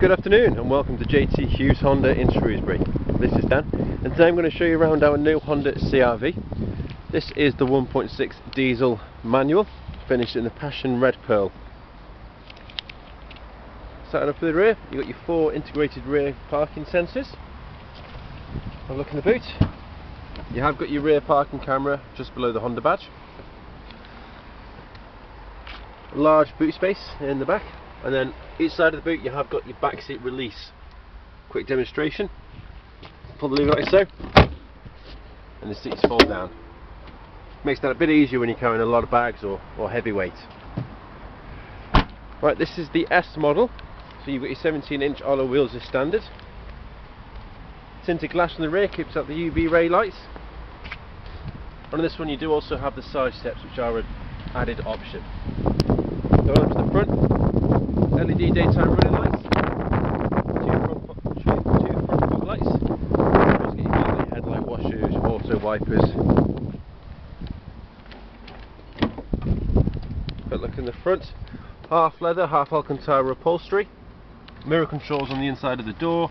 Good afternoon and welcome to JT Hughes Honda in Shrewsbury. This is Dan and today I'm going to show you around our new Honda CRV. This is the 1.6 diesel manual finished in the Passion Red Pearl. Starting up with the rear, you've got your four integrated rear parking sensors. Have a look in the boot. You have got your rear parking camera just below the Honda badge. Large boot space in the back and then each side of the boot you have got your back seat release. Quick demonstration. Pull the lever like so. And the seats fall down. Makes that a bit easier when you're carrying a lot of bags or, or heavy weight. Right this is the S model. So you've got your 17 inch alloy wheels as standard. Tinted glass on the rear keeps out the UV ray lights. On this one you do also have the side steps which are an added option up to the front. LED daytime running lights, two front, two, front fog lights, headlight washers, auto wipers. Quick look in the front, half leather, half Alcantara upholstery, mirror controls on the inside of the door,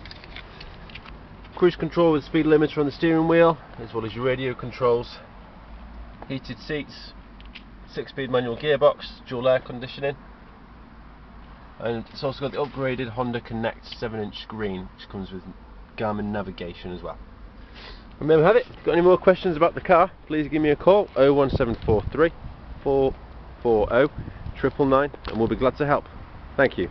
cruise control with speed limiter on the steering wheel, as well as your radio controls, heated seats, 6 speed manual gearbox, dual air conditioning and it's also got the upgraded Honda Connect 7 inch screen which comes with Garmin navigation as well. And there we have it. Got any more questions about the car please give me a call 01743 440 999 and we'll be glad to help. Thank you.